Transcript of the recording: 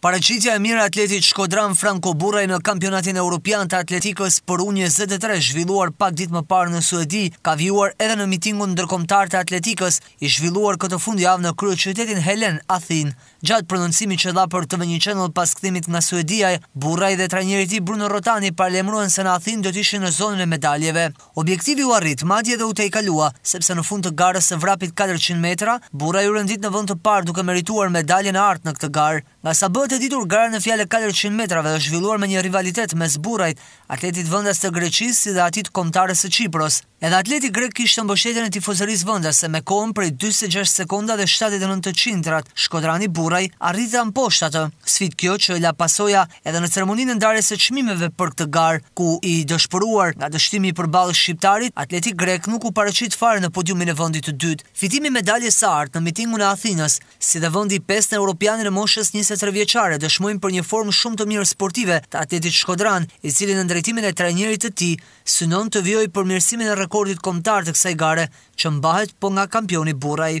Paraqitja e mirë e atletit shkodran Franko Burraj në Kampionatin Europian të Atletikës për U njëzet e tre zhvilluar pak ditë më parë në Suedi, ka vijuar edhe në mitingun ndërkombëtar të atletikës, i zhvilluar këtë fundjavë në kryeqytetin helen, Athinë. Gjatë prononcimit që dha për TV një Channel pas kthimit nga Suedia, Burraj dhe trajneri i tij Bruno Rotani paralajmëruan se në Athinë do të ishin në zonën e medaljeve. Objektivi u arrit, madje dhe u tejkalua, sepse në fund të garës së vrapit katërqind metra, Burraj u rendit në vend të parë duke merituar medaljen e artë në këtë garë. Nga sa bëhet e ditur gara në fjalë e katërqind metrave është zhvilluar me një rivalitet mes Burrajt, atletit vendas të Greqisë si dhe atij të kombëtares së Qipros. Edhe atleti grek kishte mbështetjen e tifozërisë vendase me kohën prej dyzet e gjashtë sekonda dhe shtatëdhjetë e nëntë të qindtat, shkodrani Burraj arriti ta mposhtë atë, sfidë kjo që la pasoja, Edhe në ceremoninë e ndarjes së çmimeve për këtë garë, ku i dëshpëruar nga dështimi përballë shqiptarit, atleti grek nuk u paraqit fare në podiumin e vendit të dytë. Fitimi i medaljes së artë në mitingun e Athinës, si dhe vendi i pestë në Europianin e moshës njëzet e tre vjeçare dëshmojnë për një formë shumë të mirë sportive të atletit shkodran, i cili nën drejtimin e trajnerit të tij, synon të vijojë përmirësimin e rekordit kombëtar të kësaj gare, që mbahet po nga kampioni Burraj.